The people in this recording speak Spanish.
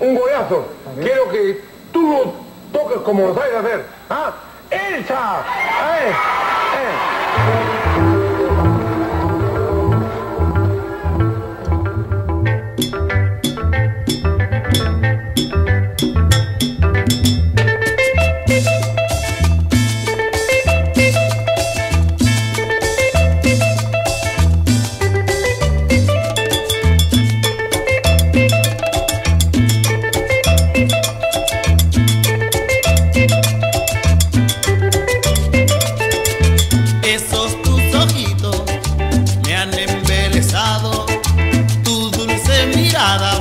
un goleazo. Quiero que tú lo toques como lo sabes hacer. ¿Ah? ¡Elsa! ¡Eh! ¡Eh! Ojitos